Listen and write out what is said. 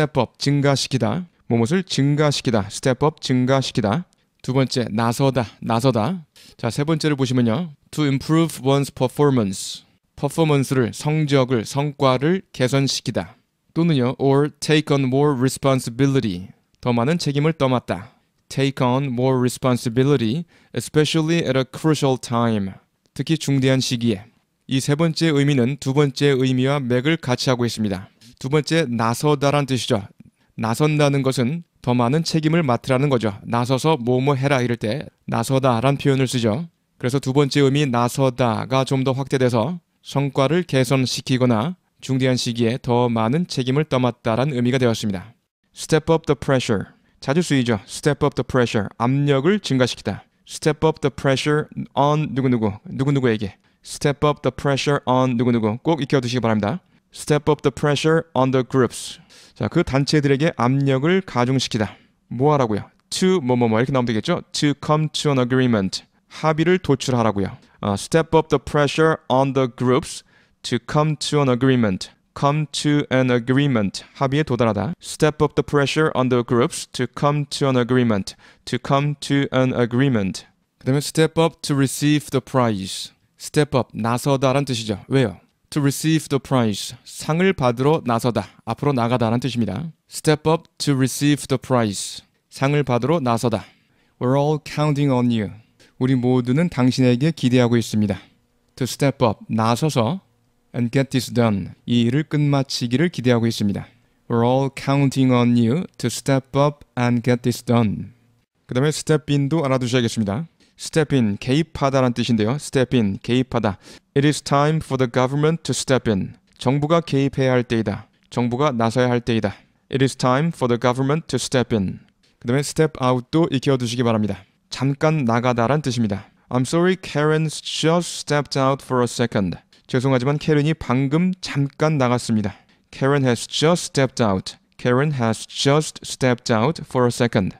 up 증가시키다. 무엇을 증가시키다. up 증가시키다. 두 번째 나서다. 나서다. 자, 세 번째를 보시면요. to improve one's performance. 퍼포먼스를 성적을 성과를 개선시키다. 또는요. or take on more responsibility. 더 많은 책임을 떠맡다. take on more responsibility, especially at a crucial time. 특히 중대한 시기에. 이 세 번째 의미는 두 번째 의미와 맥을 같이 하고 있습니다. 두 번째 나서다란 뜻이죠. 나선다는 것은 더 많은 책임을 맡으라는 거죠. 나서서 뭐뭐 해라 이럴 때 나서다란 표현을 쓰죠. 그래서 두 번째 의미 나서다가 좀 더 확대돼서 성과를 개선시키거나 중대한 시기에 더 많은 책임을 떠맡다란 의미가 되었습니다. Step up the pressure. 자주 쓰이죠. Step up the pressure. 압력을 증가시키다. Step up the pressure on 누구누구, 누구누구에게. Step up the pressure on 누구누구. 꼭 익혀두시기 바랍니다. Step up the pressure on the groups. 자, 그 단체들에게 압력을 가중시키다. 뭐 하라고요? To 뭐뭐뭐 이렇게 나오면 되겠죠? To come to an agreement. 합의를 도출하라고요. 어, step up the pressure on the groups to come to an agreement. come to an agreement. 합의에 도달하다. step up the pressure on the groups to come to an agreement. to come to an agreement. 그다음에 step up to receive the prize. step up 나서다란 뜻이죠. 왜요? To receive the prize. 상을 받으러 나서다. 앞으로 나가다라는 뜻입니다. step up to receive the prize. 상을 받으러 나서다. We're all counting on you. 우리 모두는 당신에게 기대하고 있습니다. To step up, 나서서 and get this done. 이 일을 끝마치기를 기대하고 있습니다. We're all counting on you to step up and get this done. 그 다음에 step in도 알아두셔야겠습니다. Step in, 개입하다라는 뜻인데요. step in, 개입하다. It is time for the government to step in. 정부가 개입해야 할 때이다. 정부가 나서야 할 때이다. It is time for the government to step in. 그 다음에 step out도 익혀 두시기 바랍니다. 잠깐 나가다란 뜻입니다. I'm sorry, Karen's just stepped out for a second. 죄송하지만 캐런이 방금 잠깐 나갔습니다. Karen has just stepped out. Karen has just stepped out for a second.